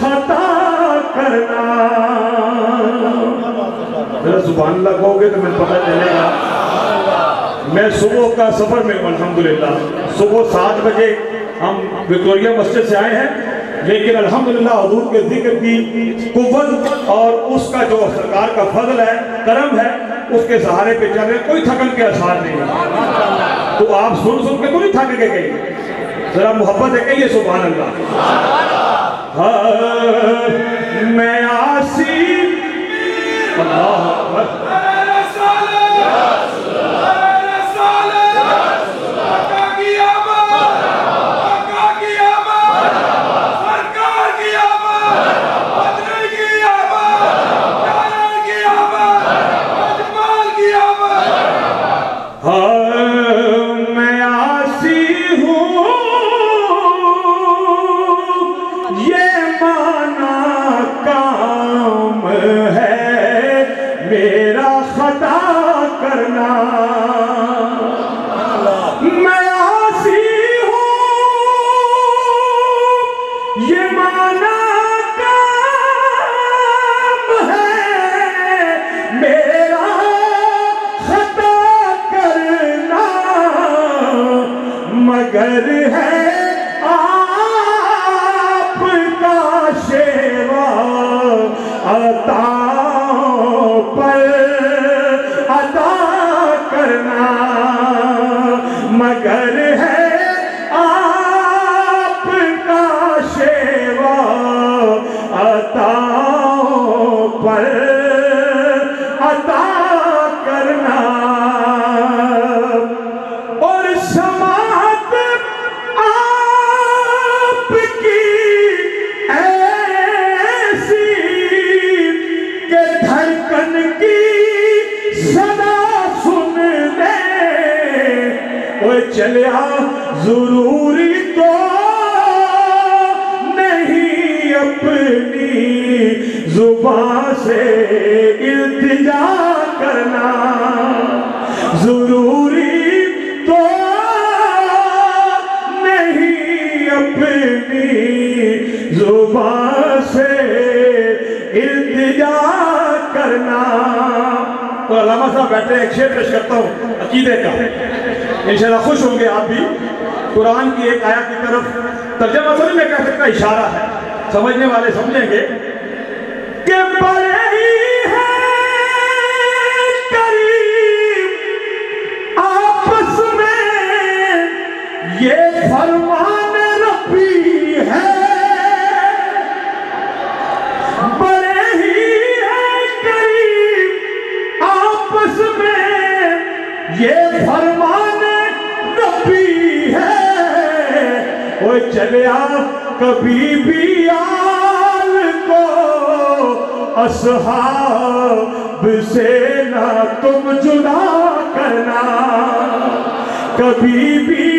खता करना। मेरा ज़ुबान लगाओगे तो मैं पता चलेगा। मैं सुबह का सफ़र में अलहमदुल्ला सुबह सात बजे हम विक्टोरिया मस्जिद से आए हैं, लेकिन अल्हम्दुलिल्लाह हजूर के ज़िक्र की कुत और उसका जो सरकार का फजल है, कर्म है, उसके सहारे पे चल रहे कोई थकन के आसार नहीं है। तो आप सुन सुन के तो नहीं थक के गए जरा मोहब्बत है कहिए सुबह अल्लाह मैं आसी चलिया, ज़रूरी तो नहीं अपनी ज़ुबान से इल्तिजा करना। ज़रूरी तो नहीं अपनी ज़ुबान से इल्तिजा करना। तो अलामा साहब बैठे एक शेर पेश करता हूँ, अकीदे का। इंशाल्लाह खुश होंगे आप भी। कुरान की एक आया की तरफ़ तर्जमा मैं कह सकता, इशारा है। समझने वाले समझेंगे। कि बड़े करीब आपस में ये फरमान है। करीब आपस में ये वो चलिया, कभी भी आल को असहाब से ना तुम जुदा करना। कभी भी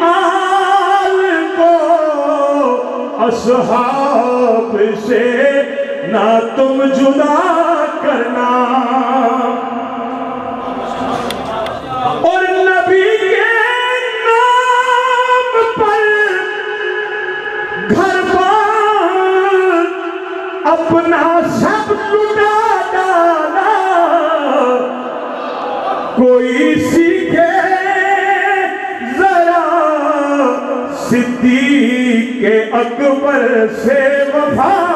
आल को असहाब से ना तुम जुदा करना। और घर पर अपना सब लुटा डाला। कोई सीखे जरा सिद्धि के अकबर से वफा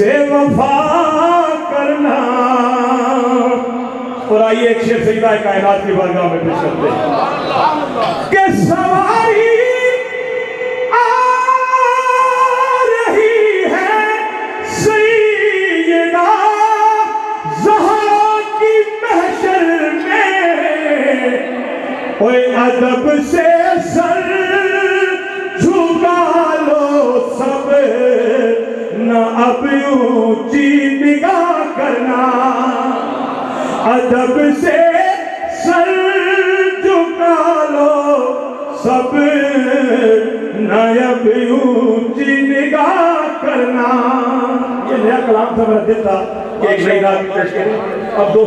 से वफा करना। और आइए एक शेर सजदा कायनात की बारगाह में पेश करते कि सवारी अदब से सर अब ऊँची निगाह करना। अदब से सर झुका लो। सब नायब ऊँची निगाह करना। ये नया कलाम था मेरा दिल एक नई रात अब दो